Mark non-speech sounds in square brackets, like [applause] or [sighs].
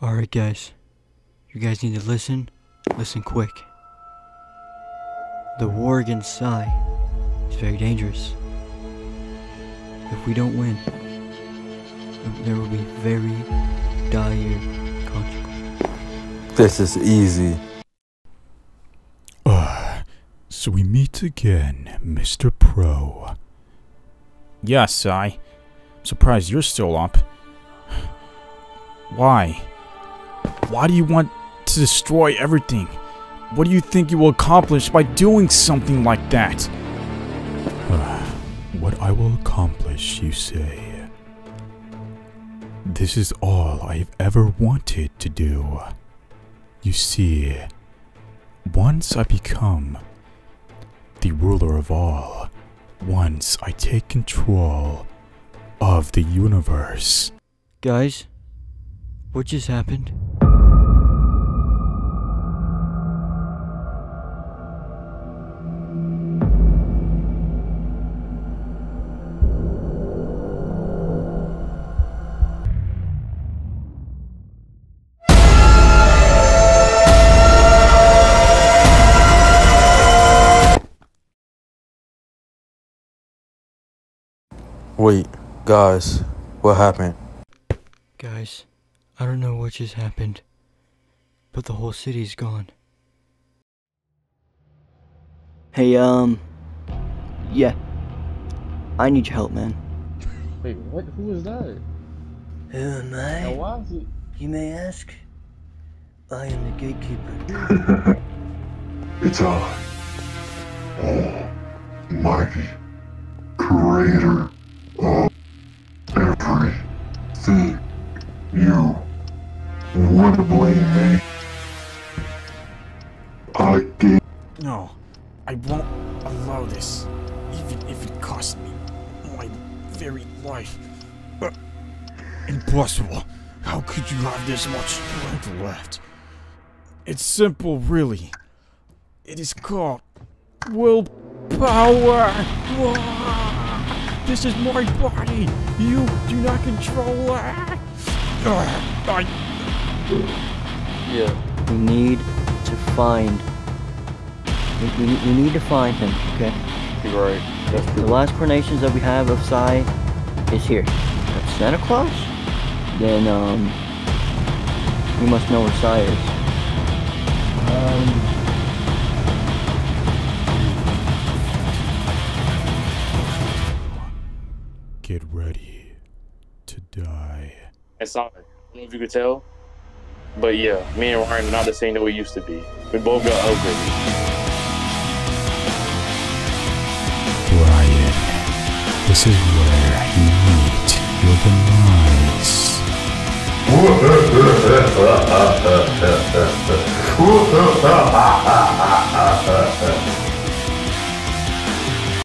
Alright, guys. You guys need to listen. Listen quick. The war against Psy is very dangerous. If we don't win, there will be very dire consequences. This is easy. Uh, so we meet again, Mr. Pro. Yes, I. I'm surprised you're still up. Why? Why do you want to destroy everything? What do you think you will accomplish by doing something like that? [sighs] What I will accomplish, you say? This is all I've ever wanted to do. You see, once I become the ruler of all, once I take control of the universe, Guys, what just happened? Wait, guys, what happened? Guys, I don't know what just happened, but the whole city's gone. Hey, um, yeah, I need your help, man. Wait, what? Who was that? Who am And I? why is it? You may ask. I am the gatekeeper. [laughs] It's I, Almighty Creator of everything. You want to blame me? I gave No, I won't allow this, even if it costs me my very life. Uh, impossible. How could you have this much strength left? It's simple, really. It is called willpower. Wah! This is my body. You do not control it. Uh, I We need to find. We, we, we need to find him, okay? You're right. That's The true. last carnations that we have of Psy is here. That's Santa Claus? Then, um, we must know where Psy is. Um, get ready to die. It's not. I don't know if you could tell, but yeah, me and Ryan are not the same that we used to be. We both got upgraded. Brian, this is where you meet your demise. [laughs]